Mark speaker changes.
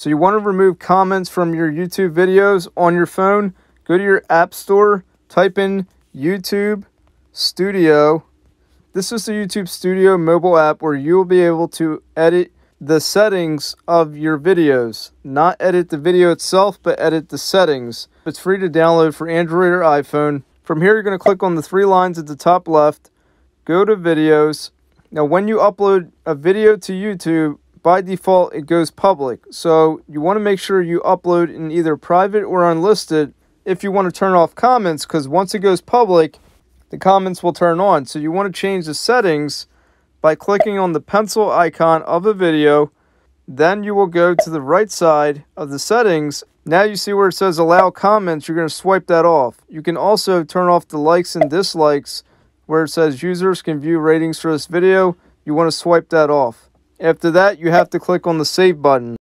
Speaker 1: So you want to remove comments from your YouTube videos on your phone. Go to your App Store, type in YouTube Studio. This is the YouTube Studio mobile app where you will be able to edit the settings of your videos. Not edit the video itself, but edit the settings. It's free to download for Android or iPhone. From here, you're going to click on the three lines at the top left, go to videos. Now, when you upload a video to YouTube, by default, it goes public. So you want to make sure you upload in either private or unlisted if you want to turn off comments, because once it goes public, the comments will turn on. So you want to change the settings by clicking on the pencil icon of a video. Then you will go to the right side of the settings. Now you see where it says allow comments. You're going to swipe that off. You can also turn off the likes and dislikes where it says users can view ratings for this video. You want to swipe that off. After that, you have to click on the save button.